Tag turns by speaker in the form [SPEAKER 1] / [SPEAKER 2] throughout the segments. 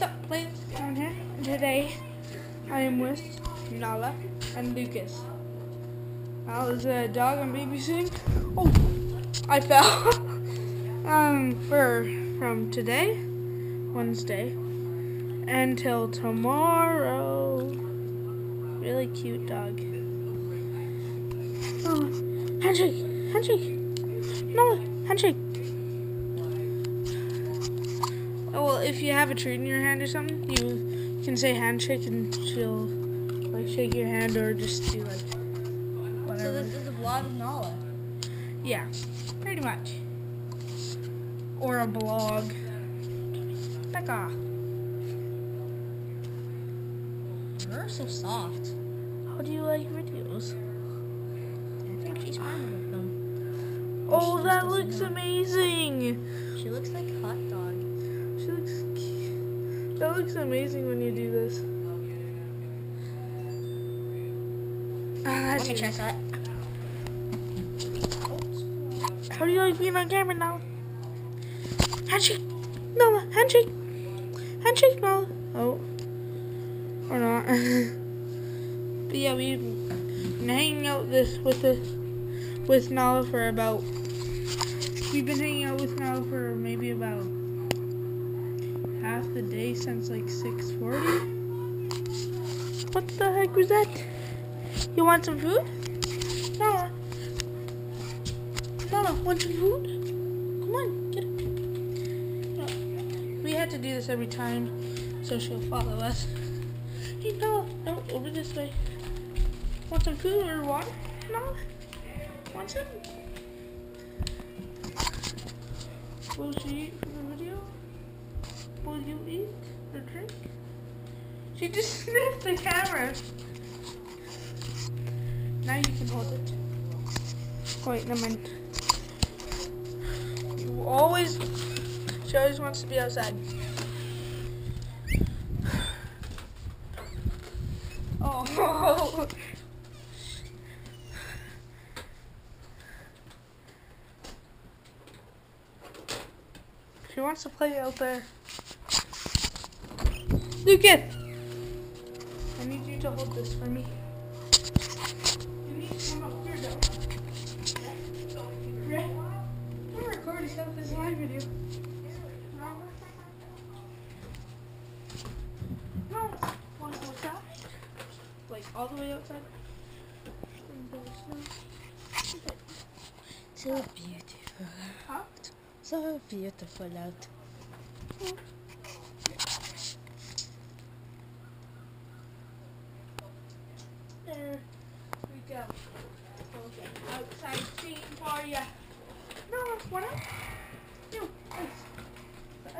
[SPEAKER 1] Sup, players down here. Today I am with Nala and Lucas. Nala's a dog I'm babysitting. Oh, I fell. um, for from today, Wednesday, until tomorrow. Really cute dog. Oh, handshake, handshake. Nala, handshake. Oh, well, if you have a treat in your hand or something, you can say handshake and she'll like shake your hand or just do like whatever.
[SPEAKER 2] So this is a vlog of Nala.
[SPEAKER 1] Yeah, pretty much. Or a blog. Back off.
[SPEAKER 2] You're so soft.
[SPEAKER 1] How do you like videos?
[SPEAKER 2] I think she's fine with them.
[SPEAKER 1] Oh, that looks amazing.
[SPEAKER 2] She looks like a hot dog.
[SPEAKER 1] She looks. That looks amazing when you do this. Ah,
[SPEAKER 2] Let me check that.
[SPEAKER 1] How do you like being on camera now? Handshake! Noah, handshake! Handshake, Noah! Oh. Or not. but yeah, we've been hanging out this with this with Nala for about we've been hanging out with Nala for maybe about half the day since like 6:40. What the heck was that? You want some food? Nala, Nala, want some food? Come on, get it. No, We had to do this every time, so she'll follow us. Hey, Nala, no, over this way. Want some food or water? Nala, want some? Will she eat for the video? Will you eat or drink? She just sniffed the camera. Now you can hold it. Wait, never mind. You always, she always wants to be outside. Oh. She wants to play out there. I need you to hold this for me. You need to come up here though. Right? I'm recording stuff this live video. No, want to? Like all the way outside?
[SPEAKER 2] So beautiful.
[SPEAKER 1] Huh?
[SPEAKER 2] So beautiful out.
[SPEAKER 1] There we go. Okay, outside seating for ya. No, what else? No, ice. The ice is over. Yay, outside scenes. Let's go get the food dog.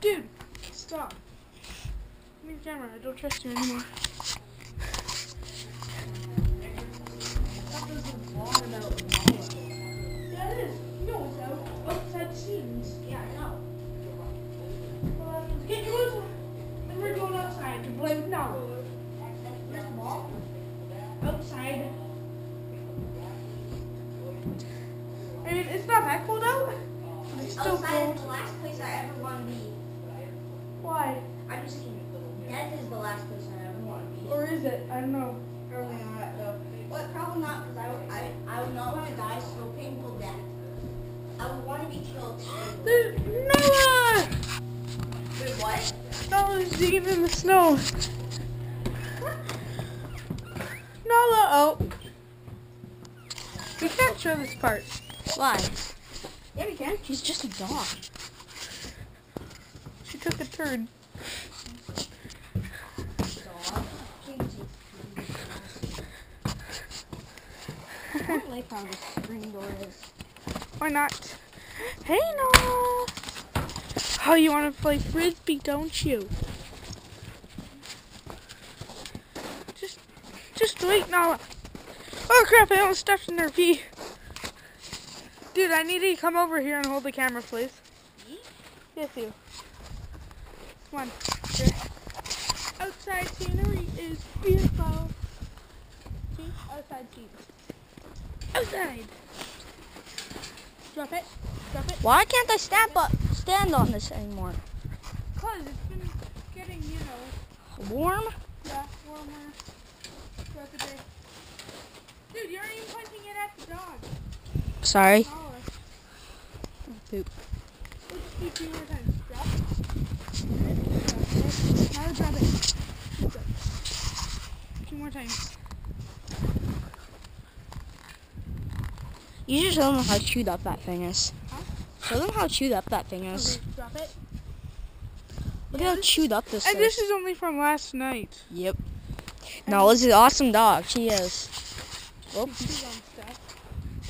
[SPEAKER 1] Dude, stop. Give me the camera. I don't trust you anymore. That doesn't Yeah, it is. You know it's out. But It's
[SPEAKER 3] Outside is the last place I ever want to be.
[SPEAKER 1] Why?
[SPEAKER 3] I'm just kidding. Death is the last place I ever want to be.
[SPEAKER 1] Or is it? I don't know.
[SPEAKER 3] Probably not, though. Well, probably not, because I, would- I, I would not want to die so painful death. I would want to be killed.
[SPEAKER 1] There's Noah!
[SPEAKER 3] Wait, what?
[SPEAKER 1] Nola's digging in the snow. Nala, oh. We can't show this part.
[SPEAKER 2] Why?
[SPEAKER 1] Yeah, we can.
[SPEAKER 2] He's just a dog.
[SPEAKER 1] She took a turn.
[SPEAKER 2] I don't like how the screen door is.
[SPEAKER 1] Why not? Hey, Nala. Oh, you want to play frisbee, don't you? Just, just wait, Nala. Oh crap! I almost stepped in her pee. Dude, I need you to come over here and hold the camera, please.
[SPEAKER 2] Me?
[SPEAKER 1] Yes, you. Come on. Here. Outside scenery is beautiful. See? Outside scenes. Outside. Drop it. Drop it.
[SPEAKER 2] Why can't I stand up, stand on this anymore?
[SPEAKER 1] Cause it's been getting, you know,
[SPEAKER 2] Warm?
[SPEAKER 1] yeah, warmer throughout the day. Dude, you're even pointing it at the dog.
[SPEAKER 2] Sorry.
[SPEAKER 1] Nala.
[SPEAKER 2] Poop.
[SPEAKER 1] Let's do two more times. Drop. Drop. Now drop it. Two more times.
[SPEAKER 2] You just show them how chewed up that thing is.
[SPEAKER 1] Huh?
[SPEAKER 2] Show them how chewed up that thing is.
[SPEAKER 1] Okay, drop it.
[SPEAKER 2] Look at how chewed up this
[SPEAKER 1] And
[SPEAKER 2] is.
[SPEAKER 1] this is only from last night.
[SPEAKER 2] Yep. No, this is an awesome dog. She is. Oh. Whoop.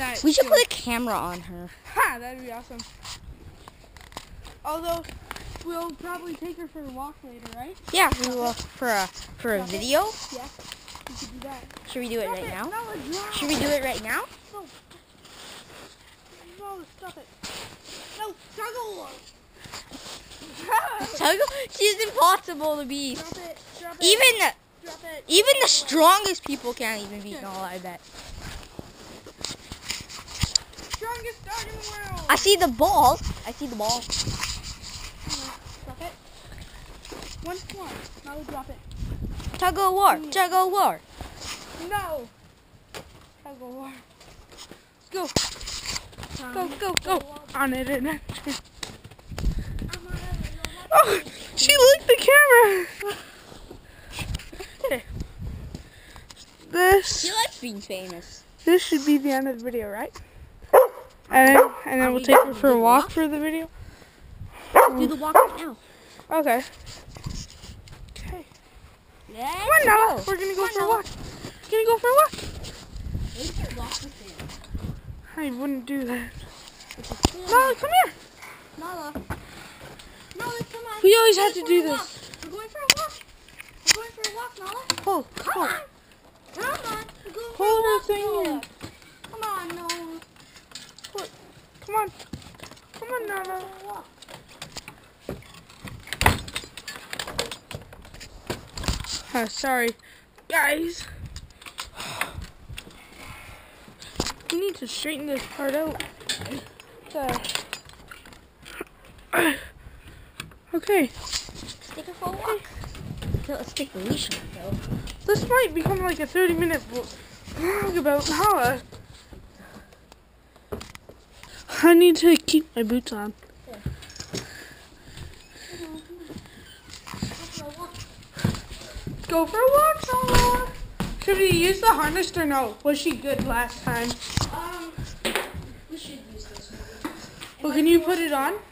[SPEAKER 1] She's on stuff. That
[SPEAKER 2] We should put a camera on her.
[SPEAKER 1] Ha! That'd be awesome. Although, we'll probably take her for a walk later, right?
[SPEAKER 2] Yeah, we will for a for a video.
[SPEAKER 1] Yeah. We could do that.
[SPEAKER 2] Should we do it right
[SPEAKER 1] it.
[SPEAKER 2] now?
[SPEAKER 1] No.
[SPEAKER 2] Should we do it right now?
[SPEAKER 1] No. No, stop it. No, juggle.
[SPEAKER 2] Togo, she's impossible to beat.
[SPEAKER 1] drop it. Drop it.
[SPEAKER 2] Even the, even the strongest people can't even beat Nala. I bet.
[SPEAKER 1] Strongest dog in the world.
[SPEAKER 2] I see the ball. I see the ball.
[SPEAKER 1] Drop it. One more. Now we drop it.
[SPEAKER 2] Tug of war. Tug of war.
[SPEAKER 1] No. Tug of war. Go. Go, go, go. On it and Oh, she licked the camera. Okay. This
[SPEAKER 2] She likes being famous.
[SPEAKER 1] this should be the end of the video, right? And then, and then we'll take her for a walk
[SPEAKER 2] walk?
[SPEAKER 1] for the video.
[SPEAKER 2] Do the walk right now.
[SPEAKER 1] Okay. Okay.
[SPEAKER 2] Let's
[SPEAKER 1] Come on, Nala.
[SPEAKER 2] go.
[SPEAKER 1] We're gonna go
[SPEAKER 2] Come on,
[SPEAKER 1] for a
[SPEAKER 2] Nala.
[SPEAKER 1] walk. Gonna go for a walk.
[SPEAKER 2] We walk with him.
[SPEAKER 1] I wouldn't do that. Nala, come here.
[SPEAKER 2] Nala. Nala, come on.
[SPEAKER 1] We always
[SPEAKER 2] We're
[SPEAKER 1] have to do this.
[SPEAKER 2] We're going for a walk. We're going for a walk, Nala.
[SPEAKER 1] Hold,
[SPEAKER 2] Come
[SPEAKER 1] hold.
[SPEAKER 2] on. Come on. We're going for
[SPEAKER 1] Hold
[SPEAKER 2] a
[SPEAKER 1] her
[SPEAKER 2] walk,
[SPEAKER 1] thing
[SPEAKER 2] Nala.
[SPEAKER 1] here.
[SPEAKER 2] Come on, Nala.
[SPEAKER 1] Come on. Come on, Nala. Uh, sorry, guys. We need to straighten this part out. There. Okay,
[SPEAKER 2] Take her for a walk. Okay, let's take the leash off, though.
[SPEAKER 1] this might become like a 30 minute vlog about Nala. I need to keep my boots on. Go for a walk, Nala. Should we use the harness or no? Was she good last time?
[SPEAKER 2] Um, we should use this. one.
[SPEAKER 1] Well, can you put it on?
[SPEAKER 2] Let.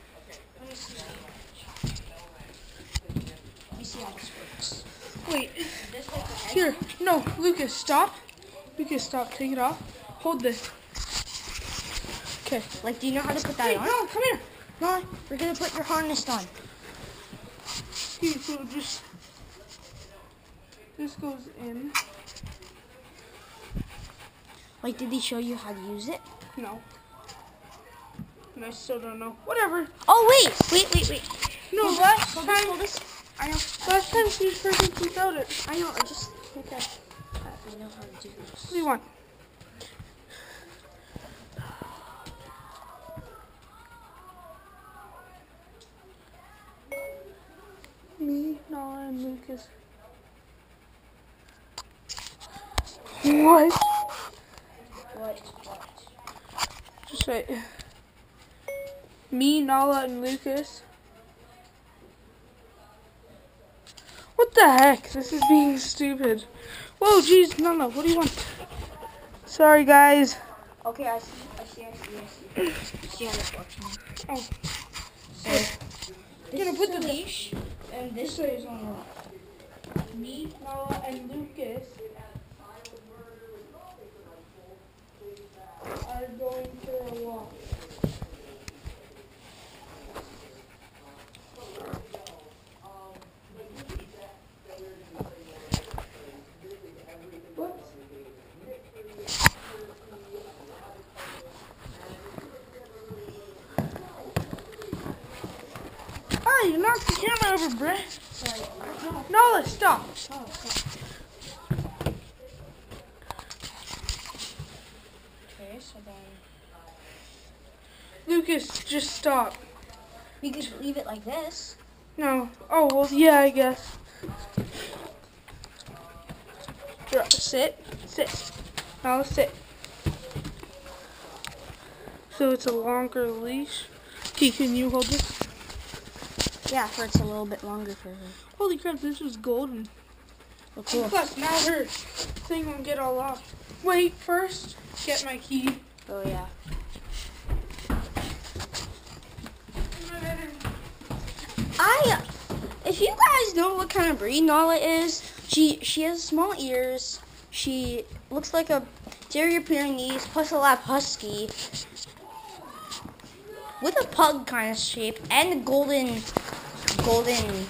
[SPEAKER 2] Let me see how this works.
[SPEAKER 1] Wait,
[SPEAKER 2] This like the head.
[SPEAKER 1] here. No, Lucas, stop. Lucas, stop. Take it off. Hold this. Okay.
[SPEAKER 2] Like, do you know how to put that
[SPEAKER 1] Hey,
[SPEAKER 2] on?
[SPEAKER 1] no, come here.
[SPEAKER 2] No, we're gonna put your harness on.
[SPEAKER 1] Here, so just this goes in.
[SPEAKER 2] Like, did he show you how to use it?
[SPEAKER 1] No. And I still don't know. Whatever.
[SPEAKER 2] Oh wait, wait, wait, wait.
[SPEAKER 1] No,
[SPEAKER 2] Hold
[SPEAKER 1] last
[SPEAKER 2] hold
[SPEAKER 1] time,
[SPEAKER 2] hold this. I know.
[SPEAKER 1] last time she was perfect without it.
[SPEAKER 2] I know. I just.
[SPEAKER 1] Okay.
[SPEAKER 2] I know how to do this.
[SPEAKER 1] What do you want? Me, Lucas. What?
[SPEAKER 2] What?
[SPEAKER 1] Just wait. Me, Nala, and Lucas. What the heck? This is being stupid. Whoa, jeez, Nala, what do you want? Sorry, guys.
[SPEAKER 2] Okay, I see. I see. I see. I see. see how this works now.
[SPEAKER 1] Oh.
[SPEAKER 2] So,
[SPEAKER 1] Gonna put the-
[SPEAKER 2] leash, and this way is on the.
[SPEAKER 1] Me, Nala, and Lucas are going for a walk. Ah, you knocked the camera over, Brett. Nala, stop.
[SPEAKER 2] Oh, sorry. Okay, so then.
[SPEAKER 1] Lucas, just stop.
[SPEAKER 3] We could leave it like this.
[SPEAKER 1] No. Oh, well, yeah, I guess. Dro- Sit. Sit. Now sit. So it's a longer leash. Okay, can you hold this?
[SPEAKER 2] Yeah, for it's a little bit longer for her.
[SPEAKER 1] Holy crap, this is golden.
[SPEAKER 2] Oh, cool.
[SPEAKER 1] Plus, now her thing won't get all off. Wait, first, get my key.
[SPEAKER 2] Oh, yeah. I, if you guys know what kind of breed Nala is, she she has small ears. She looks like a terrier Pyrenees plus a lap husky with a pug kind of shape and golden, golden,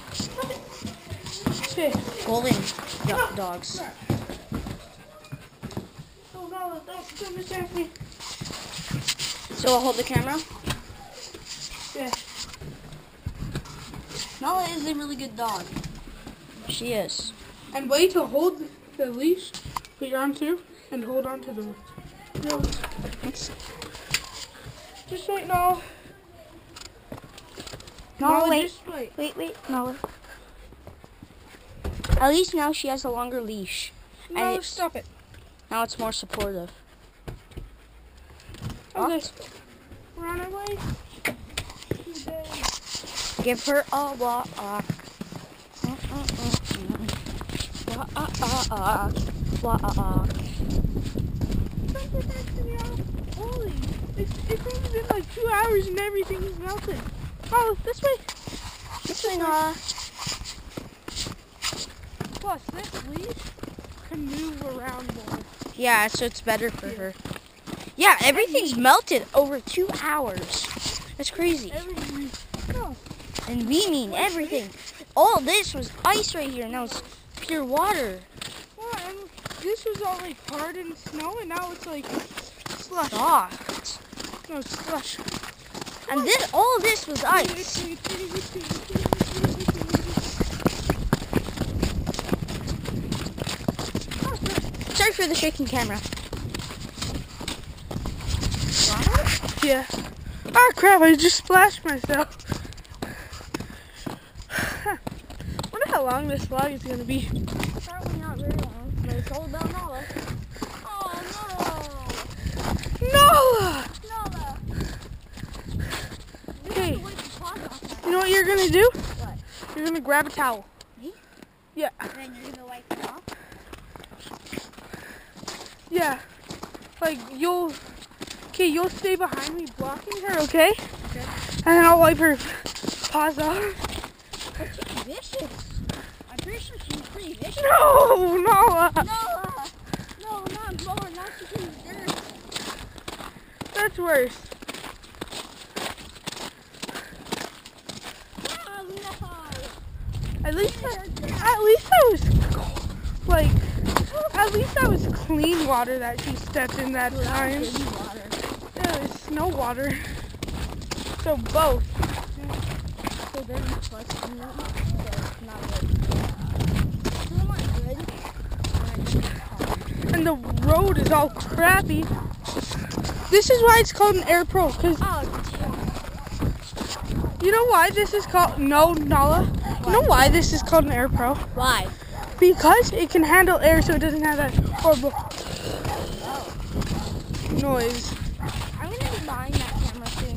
[SPEAKER 2] golden do- ah. dogs.
[SPEAKER 1] Oh, no, don't, don't distract me.
[SPEAKER 2] So I'll hold the camera.
[SPEAKER 1] Yeah.
[SPEAKER 2] Nala is a really good dog. She is.
[SPEAKER 1] And wait to hold the leash. Put your arm through and hold on to the rope. Just wait, no.
[SPEAKER 2] No, wait.
[SPEAKER 1] Wait.
[SPEAKER 2] Wait, Nala. At least now she has a longer leash.
[SPEAKER 1] No,
[SPEAKER 2] And
[SPEAKER 1] stop it.
[SPEAKER 2] Now it's more supportive.
[SPEAKER 1] Okay. We're on.
[SPEAKER 2] Give her a walk. Walk. Walk.
[SPEAKER 1] Holy, it's, it's only been like two hours and everything is melted. Oh, this way.
[SPEAKER 2] This way, Nala.
[SPEAKER 1] Plus, this leash can move around more.
[SPEAKER 2] Yeah, so it's better for her. Yeah, everything's melted over two hours. That's crazy.
[SPEAKER 1] Everything. Oh,
[SPEAKER 2] And we mean everything. All this was ice right here, now it's pure water.
[SPEAKER 1] well, and this was all like hard and snow, and now it's like slush.
[SPEAKER 2] Soft.
[SPEAKER 1] No, slush.
[SPEAKER 2] And then all this was ice. Sorry for the shaking camera.
[SPEAKER 1] Yeah. Oh crap, I just splashed myself. Wonder how long this vlog is gonna be.
[SPEAKER 2] Probably not very long, but it's all about Nala. Oh no! Oh, Nala!
[SPEAKER 1] Okay,
[SPEAKER 2] Wipe the pot off
[SPEAKER 1] you know what you're gonna do?
[SPEAKER 2] What?
[SPEAKER 1] You're gonna grab a towel.
[SPEAKER 2] Me?
[SPEAKER 1] Yeah,
[SPEAKER 2] Then you're gonna wipe it off?
[SPEAKER 1] yeah. Like you'll, okay, you'll stay behind me blocking her, okay?
[SPEAKER 2] Okay.
[SPEAKER 1] And then I'll wipe her paws off.
[SPEAKER 2] She's vicious. I'm pretty sure she's pretty vicious.
[SPEAKER 1] No, Noah!
[SPEAKER 2] Nala! No, not blower, not dirt.
[SPEAKER 1] That's worse.
[SPEAKER 2] Oh no!
[SPEAKER 1] At least, I, at least I was like, at least that was clean water that she stepped in that time. Yeah, it was snow water. So both.
[SPEAKER 2] So less than. So not. Still.
[SPEAKER 1] And the road is all crappy. This is why it's called an Air Pro. Cause
[SPEAKER 2] Oh,
[SPEAKER 1] you know why this is called no Nala. You know why this is called an Air Pro?
[SPEAKER 2] why?
[SPEAKER 1] Because it can handle air, so it doesn't have that horrible noise.
[SPEAKER 2] I'm gonna be buying that camera soon.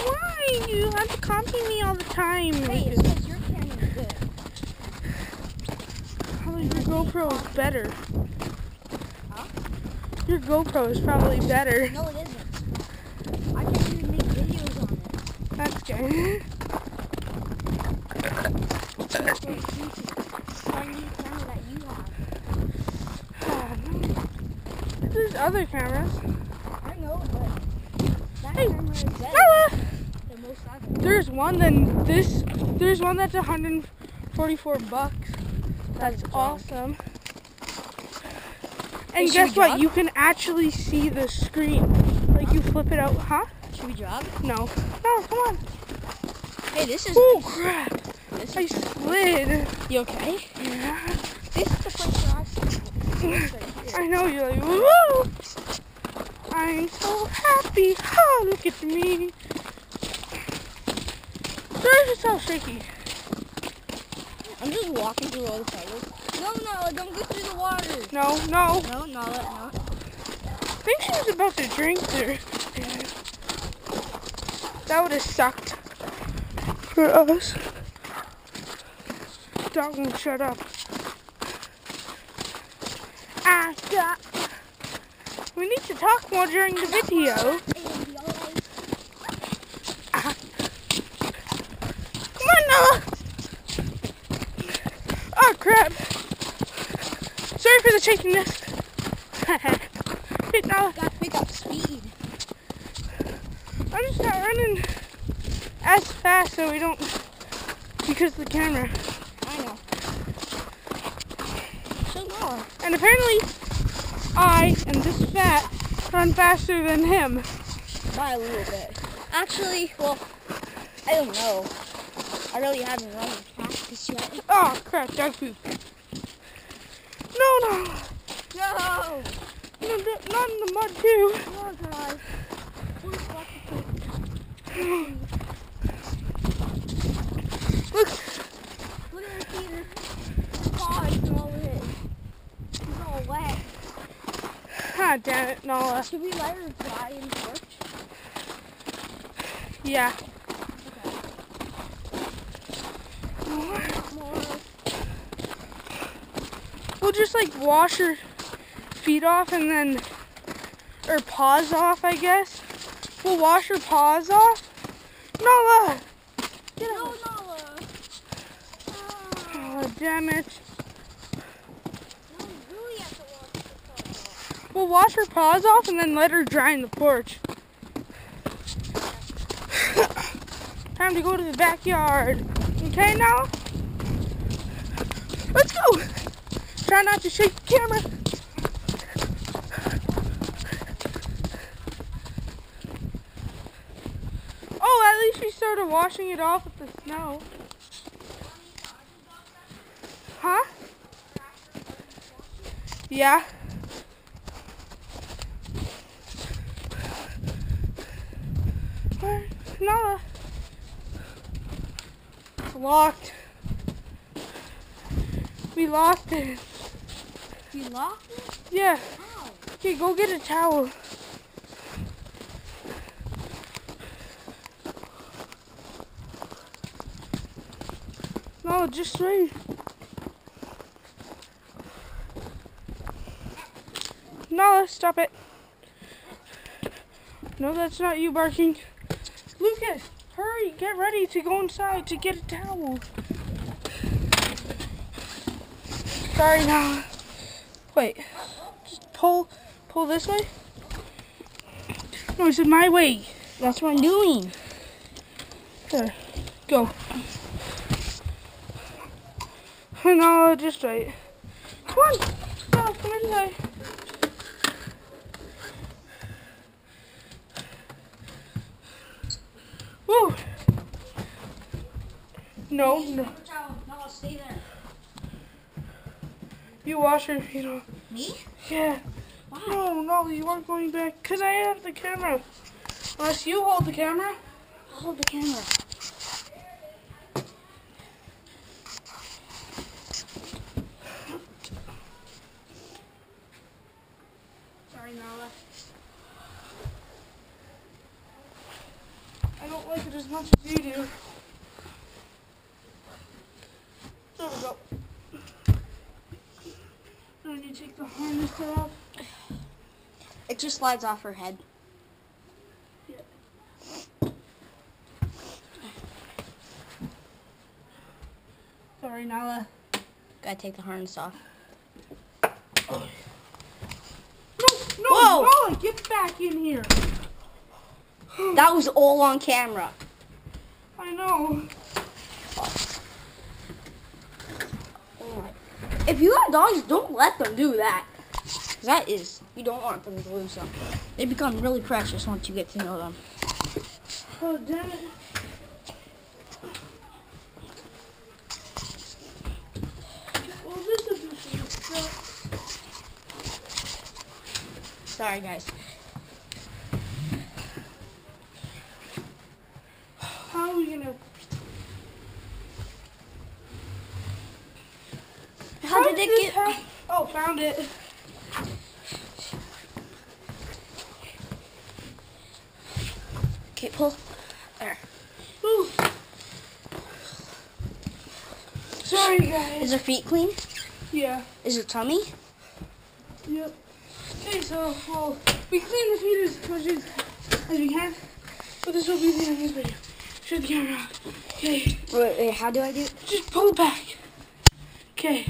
[SPEAKER 1] Why? You have to copy me all the time.
[SPEAKER 2] Hey, it's because your camera is good.
[SPEAKER 1] Probably your GoPro is better.
[SPEAKER 2] Huh?
[SPEAKER 1] Your GoPro is probably better.
[SPEAKER 2] No, it isn't. I can't even make videos on it.
[SPEAKER 1] That's good.
[SPEAKER 2] Wait, YouTube. Tiny camera that you have.
[SPEAKER 1] There's other cameras.
[SPEAKER 2] I know, but that
[SPEAKER 1] Hey,
[SPEAKER 2] camera is better than most.
[SPEAKER 1] There's one then this. There's one that's 144 bucks. That's awesome. And
[SPEAKER 2] should
[SPEAKER 1] guess what? You can actually see the screen. Like you flip it out, huh?
[SPEAKER 2] Should we jog?
[SPEAKER 1] No. No, come on.
[SPEAKER 2] Hey, this is.
[SPEAKER 1] Oh crap!
[SPEAKER 2] This
[SPEAKER 1] I slid.
[SPEAKER 2] you okay?
[SPEAKER 1] Yeah.
[SPEAKER 2] This is the place where I sit. Right.
[SPEAKER 1] I know you're like, woo! I'm so happy. Oh, look at me. so shaky.
[SPEAKER 2] I'm just walking through all the puddles. No, no, don't go through the water.
[SPEAKER 1] No, no.
[SPEAKER 2] No, Nala, no.
[SPEAKER 1] I think she was about to drink there. Yeah. That would have sucked for us. Dog won't shut up. Ah, stop. We need to talk more during the video. Ah. Come on, Noah. Oh, crap. Sorry for the shakiness. Hit Noah.
[SPEAKER 2] Gotta pick up speed.
[SPEAKER 1] I'm just not running as fast so we don't because of the camera.
[SPEAKER 2] I know. So Nala.
[SPEAKER 1] And apparently I and this fat run faster than him.
[SPEAKER 2] By a little bit. Actually, well, I don't know. I really haven't run as yet.
[SPEAKER 1] Oh crap, dog poop. No, no,
[SPEAKER 2] No!
[SPEAKER 1] no, no, not in the mud too.
[SPEAKER 2] Oh god.
[SPEAKER 1] Look
[SPEAKER 2] at the Peter. Paws and all of it. He's all wet.
[SPEAKER 1] Ah, damn it, Nala.
[SPEAKER 2] Should we let her dry in the porch?
[SPEAKER 1] Yeah.
[SPEAKER 2] More.
[SPEAKER 1] We'll just like wash her feet off and then, or paws off, I guess. We'll wash her paws off. Nala!
[SPEAKER 2] Get no, Nala.
[SPEAKER 1] Oh, damn it.
[SPEAKER 2] No, we really have to wash the paws off.
[SPEAKER 1] We'll wash her paws off and then let her dry in the porch. Time to go to the backyard. Okay now? Let's go! Try not to shake the camera. Oh, at least she started washing it off with the snow. Huh? Yeah. Where? Nala. Locked. We locked it.
[SPEAKER 2] We locked it?
[SPEAKER 1] Yeah.
[SPEAKER 2] How?
[SPEAKER 1] Okay, go get a towel. No, just wait. No, stop it. No, that's not you barking. Lucas, hurry, get ready to go inside to get a towel. Sorry now. Wait, just pull, pull this way. No, it's my way.
[SPEAKER 2] That's what I'm doing.
[SPEAKER 1] There, go. No, just wait. Come on, no, come inside. Woo. No, no.
[SPEAKER 2] Nala, stay there.
[SPEAKER 1] You wash your feet off.
[SPEAKER 2] Me?
[SPEAKER 1] Yeah.
[SPEAKER 2] Why?
[SPEAKER 1] No, no, you aren't going back. Because I have the camera. Unless you hold the camera.
[SPEAKER 2] Hold the camera.
[SPEAKER 1] Sorry, Nala. I don't like it as much as you do. There we go. Now you take the harness off.
[SPEAKER 2] It just slides off her head.
[SPEAKER 1] Sorry, Nala.
[SPEAKER 2] Gotta take the harness off.
[SPEAKER 1] No, no,
[SPEAKER 2] Whoa.
[SPEAKER 1] Nala, get back in here.
[SPEAKER 2] That was all on camera.
[SPEAKER 1] I know.
[SPEAKER 2] If you have dogs, don't let them do that. That is, you don't want them to lose them. They become really precious once you get to know them.
[SPEAKER 1] Oh, damn it.
[SPEAKER 2] Sorry, guys.
[SPEAKER 1] How are we gonna...
[SPEAKER 2] How,
[SPEAKER 1] How did, did it
[SPEAKER 2] get...
[SPEAKER 1] Have... Oh, found it.
[SPEAKER 2] Pull. There.
[SPEAKER 1] Ooh. Sorry, guys.
[SPEAKER 2] Is her feet clean?
[SPEAKER 1] Yeah.
[SPEAKER 2] Is her tummy?
[SPEAKER 1] Yep. Okay, so well, we clean the feet as much as, as we can, but this will be the end of this video. Shut the camera off. Okay,
[SPEAKER 2] Wait, wait, how do I do it?
[SPEAKER 1] just pull it back. Okay.